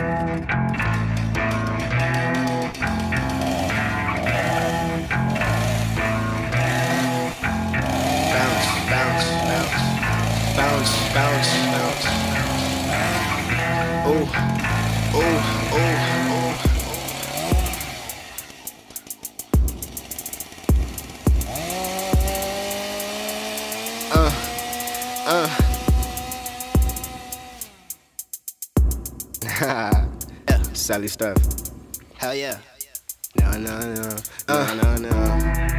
Bounce, bounce, bounce, bounce, bounce, bounce. Ooh, ooh, ooh, ooh. Uh, uh. Yeah, Sadly Stef. Hell yeah. No, no, no, no, no, no.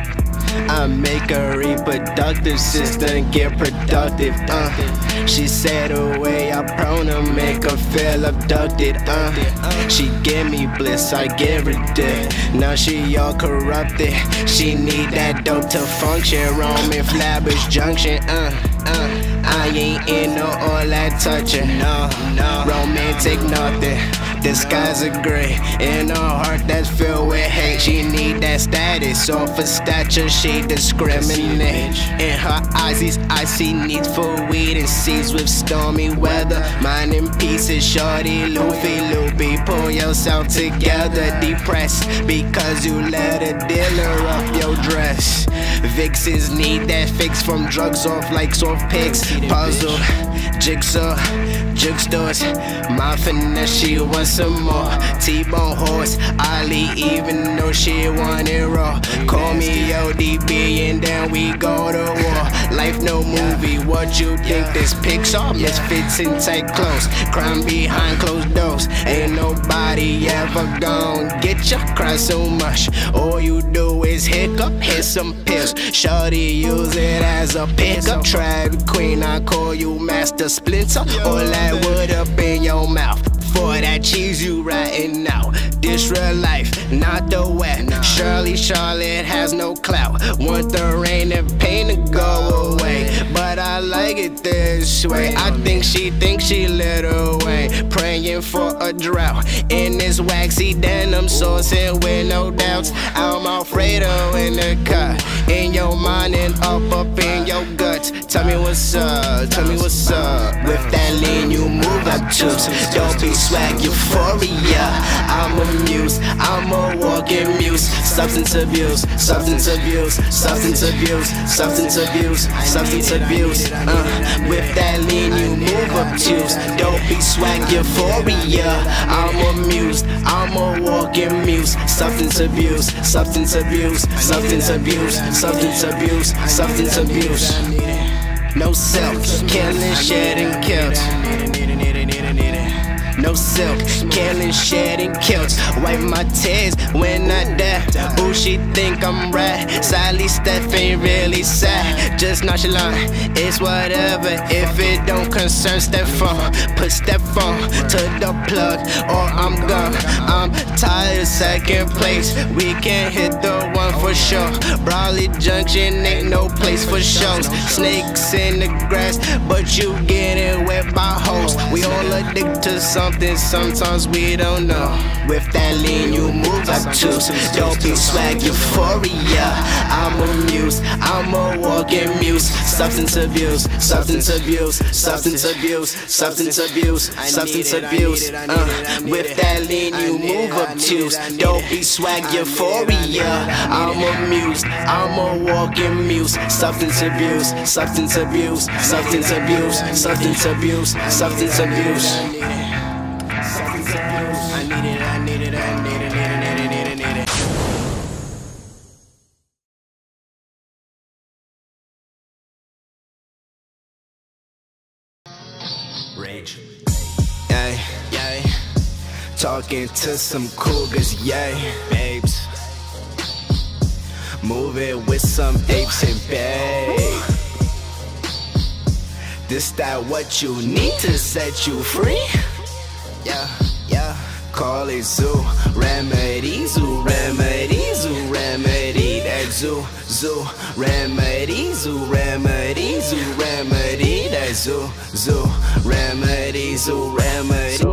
I make her reproductive system get productive. Uh, she said the way I prone to make her feel abducted. Uh, she give me bliss, I give her dick. Now she all corrupted. She need that dope to function. Roman Flabbers Junction. Uh, uh. I ain't into all that touching. No, no. Romantic nothing. The skies are gray in her heart that's filled with hate. She need that status, so for stature she discriminate. In her eyes, these icy needs for weed and seas with stormy weather. Mine in pieces, shorty, loopy, loopy. Pull yourself together, depressed because you let a dealer up your dress. Vixens need that fix from drugs off like soft pics. Puzzle, jigsaw, jigstores. My finesse, she wants some more. T-bone horse, Ali, even though she want it raw. Call me ODB and then we go to war. Life no movie, what you think this Pixar? Misfits in tight clothes, crime behind closed doors. Ain't nobody ever gonna get ya cry so much. All you do is hiccup, hit some pills. Shorty use it as a pickup. Tribe queen, I call you Master Splinter. All that wood up in your mouth. For that cheese you writing out. This real life, not the wet. Shirley Charlotte has no clout. Want the rain and pain to go away. But I like it this way. I think she thinks she lit away. Praying for a drought. In this waxy denim sourcing with no doubts. I'm Alfredo in the cut. Tell me what's up, tell me what's up. With that lean, you move up to. Don't be swag euphoria. I'm a muse, I'm a walking. Substance abuse, substance abuse, substance abuse, substance abuse, substance abuse. Uh, with that lean, you move up to. Don't be swag euphoria. I'm a muse, I'm a walking muse. Substance abuse, substance abuse, substance abuse, substance abuse, substance abuse. No silk, killing, shedding, kills. No silk, killing, shedding, kilts. Wipe my tears when I die. Ooh, she think I'm right. Sadly Stef ain't really sad. Just nonchalant, it's whatever. If it don't concern Stefon, put Stefon to the plug or I'm gone. I'm tired, second place. We can't hit the one for sure. Brawley Junction ain't no place for shows. Snakes in the grass, but you getting wet by hoes. We all addicted to something, sometimes we don't know. With that lean, you move up to. Don't be swag euphoria. I'm a muse, I'm a walking muse. Substance abuse, substance abuse, substance abuse, substance abuse, substance abuse. Uh, with that lean, you move up to. Don't be swag euphoria. I'm a muse, I'm a walking muse. Substance abuse, substance abuse, substance abuse, substance abuse, substance abuse. I need it, I need it, I need it, need it, need it, need it, need it. Rage. Yay, yay. Talking to some cougars, yay, babes. Moving with some apes and babe. This that what you need to set you free? Yeah. Call it zoo. Remedy, zoo. Remedy, zoo. Remedy. That eh, zoo, zoo. Remedy, zoo. Remedy, zoo. Remedy. That eh, zoo, zoo. Remedy, zoo. Remedy.